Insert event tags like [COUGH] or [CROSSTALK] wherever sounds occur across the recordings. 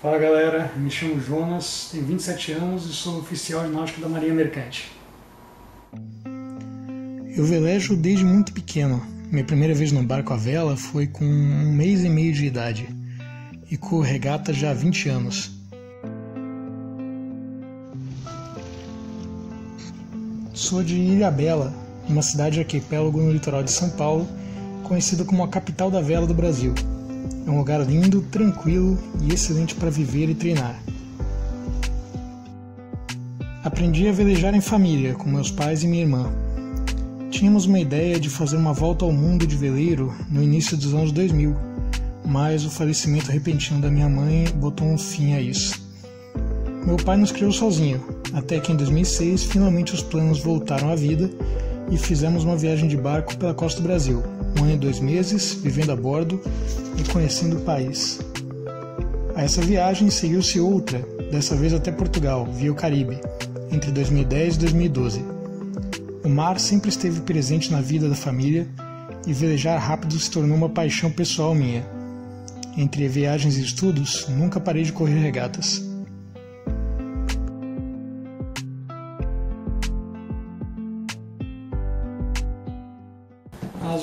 Fala galera, me chamo Jonas, tenho 27 anos e sou oficial de náutica da Marinha Mercante. Eu velejo desde muito pequeno. Minha primeira vez no barco à vela foi com um mês e meio de idade e corro regata já há 20 anos. Sou de Ilhabela, uma cidade arquipélago no litoral de São Paulo, conhecida como a capital da vela do Brasil. É um lugar lindo, tranquilo e excelente para viver e treinar. Aprendi a velejar em família, com meus pais e minha irmã. Tínhamos uma ideia de fazer uma volta ao mundo de veleiro no início dos anos 2000, mas o falecimento repentino da minha mãe botou um fim a isso. Meu pai nos criou sozinho, até que em 2006 finalmente os planos voltaram à vida e fizemos uma viagem de barco pela costa do Brasil, um ano e dois meses, vivendo a bordo e conhecendo o país. A essa viagem seguiu-se outra, dessa vez até Portugal, via o Caribe, entre 2010 e 2012. O mar sempre esteve presente na vida da família e velejar rápido se tornou uma paixão pessoal minha. Entre viagens e estudos, nunca parei de correr regatas.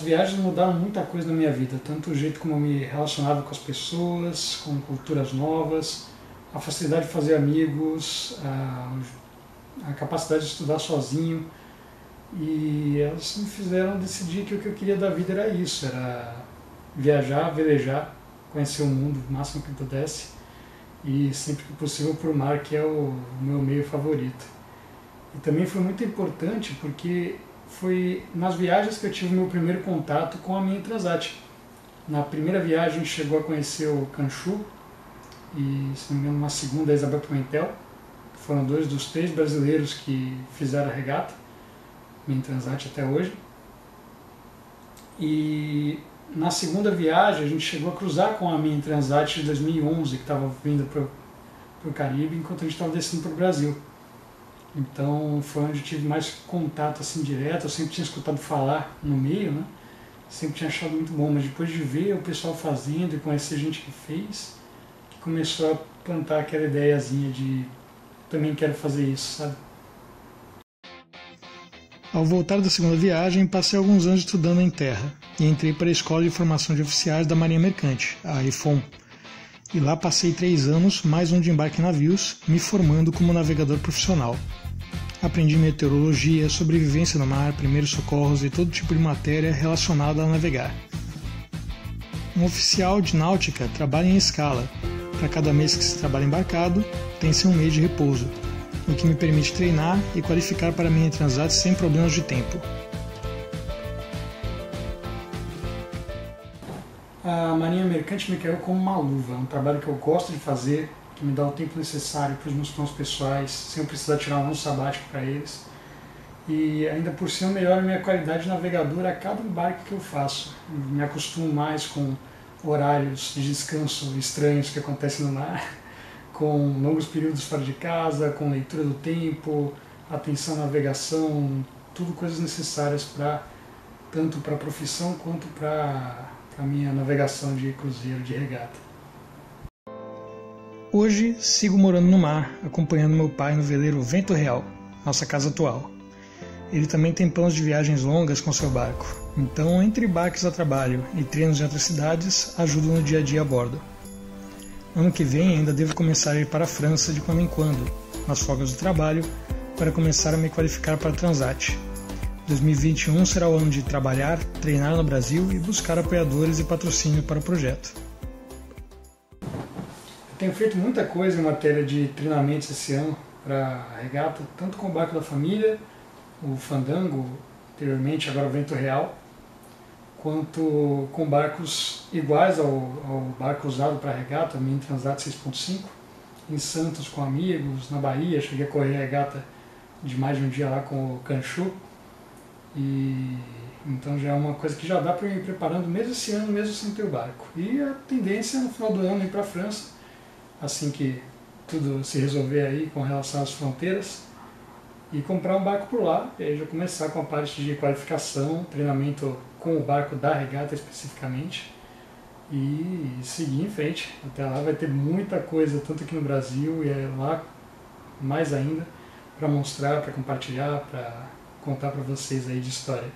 Viagens mudaram muita coisa na minha vida, tanto o jeito como eu me relacionava com as pessoas, com culturas novas, a facilidade de fazer amigos, a, a capacidade de estudar sozinho. E elas me fizeram decidir que o que eu queria da vida era isso, era viajar, velejar, conhecer o mundo o máximo que pudesse e sempre que possível por mar, que é o meu meio favorito. E também foi muito importante porque foi nas viagens que eu tive meu primeiro contato com a minha Transat. Na primeira viagem chegou a conhecer o Canchu e, se não me engano, na segunda a Isabel Pimentel, foram dois dos três brasileiros que fizeram a regata, minha Transat até hoje. E na segunda viagem a gente chegou a cruzar com a minha Transat de 2011, que estava vindo para o Caribe, enquanto a gente estava descendo para o Brasil. Então foi onde eu tive mais contato assim direto, eu sempre tinha escutado falar no meio, né? Sempre tinha achado muito bom, mas depois de ver o pessoal fazendo e conhecer gente que fez, que começou a plantar aquela ideiazinha de também quero fazer isso, sabe? Ao voltar da segunda viagem, passei alguns anos estudando em terra e entrei para a Escola de Formação de Oficiais da Marinha Mercante, a IFOM. E lá passei três anos, mais um de embarque em navios, me formando como navegador profissional. Aprendi meteorologia, sobrevivência no mar, primeiros socorros e todo tipo de matéria relacionada a navegar. Um oficial de náutica trabalha em escala. Para cada mês que se trabalha embarcado, tem-se um mês de repouso, o que me permite treinar e qualificar para minha transat sem problemas de tempo. A Marinha Mercante me caiu como uma luva, um trabalho que eu gosto de fazer, que me dá o tempo necessário para os meus planos pessoais, sem eu precisar tirar um sabático para eles. E ainda por cima melhora a minha qualidade de navegador a cada embarque que eu faço. Me acostumo mais com horários de descanso estranhos que acontecem no mar, [LAUGHS] com longos períodos fora de casa, com leitura do tempo, atenção à navegação, tudo coisas necessárias para tanto para a profissão quanto para a minha navegação de cruzeiro de regata. Hoje sigo morando no mar, acompanhando meu pai no veleiro Vento Real, nossa casa atual. Ele também tem planos de viagens longas com seu barco, então, entre barcos a trabalho e treinos em outras cidades, ajudo no dia a dia a bordo. Ano que vem ainda devo começar a ir para a França de quando em quando, nas folgas do trabalho, para começar a me qualificar para Transat. 2021 será o ano de trabalhar, treinar no Brasil e buscar apoiadores e patrocínio para o projeto. Tenho feito muita coisa em matéria de treinamentos esse ano para regata, tanto com o barco da família, o Fandango, anteriormente, agora o Vento Real, quanto com barcos iguais ao, ao barco usado para regata, a Mini Transat 6.5, em Santos com amigos, na Bahia, cheguei a correr a regata de mais de um dia lá com o Canchu, e então já é uma coisa que já dá para ir preparando mesmo esse ano, mesmo sem ter o barco. E a tendência é no final do ano ir para a França, assim que tudo se resolver aí com relação às fronteiras, e comprar um barco por lá, e aí já começar com a parte de qualificação, treinamento com o barco da regata especificamente, e seguir em frente. Até lá vai ter muita coisa, tanto aqui no Brasil e é lá mais ainda, para mostrar, para compartilhar, para contar para vocês aí de história.